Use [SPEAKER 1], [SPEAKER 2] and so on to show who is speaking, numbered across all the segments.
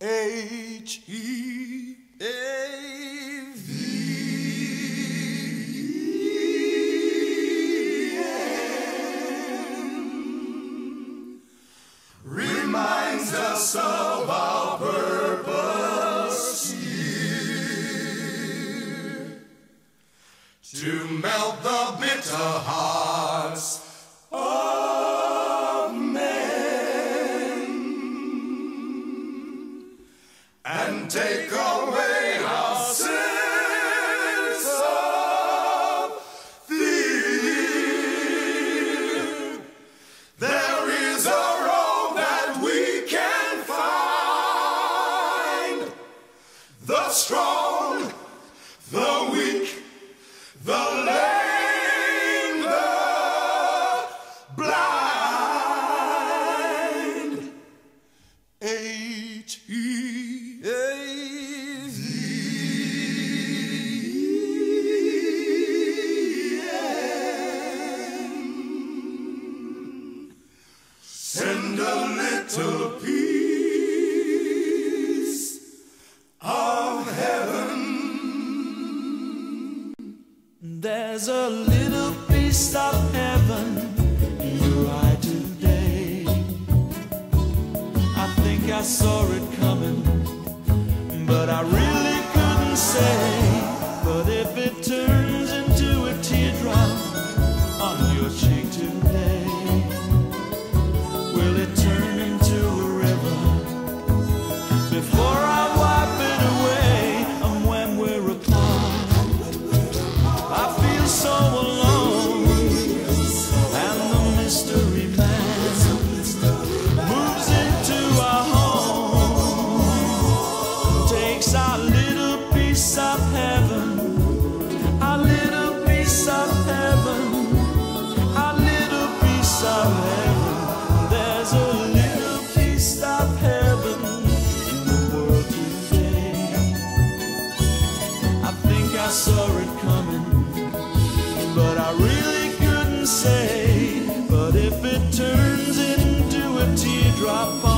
[SPEAKER 1] H E A V E N reminds us of our purpose here to melt the bitter heart. Take
[SPEAKER 2] off. I saw it coming, but I really couldn't say. I saw it coming, but I really couldn't say. But if it turns into a teardrop,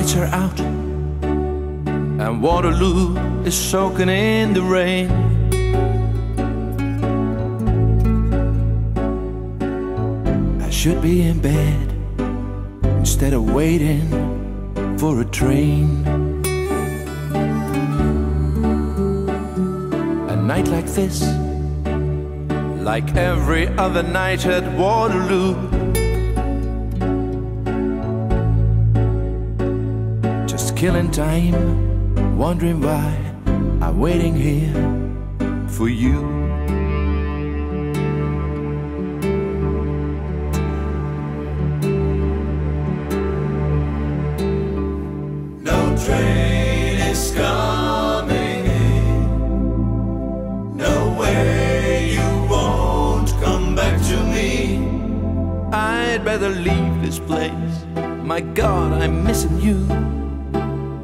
[SPEAKER 1] lights are out, and Waterloo is soaking in the rain. I should be in bed instead of waiting for a train. A night like this, like every other night at Waterloo. Killing time, wondering why I'm waiting here for you.
[SPEAKER 3] No train is coming in. No way you won't come back to me.
[SPEAKER 1] I'd rather leave this place. My God, I'm missing you.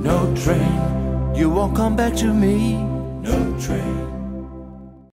[SPEAKER 1] No train, you won't come back to me.
[SPEAKER 3] No train.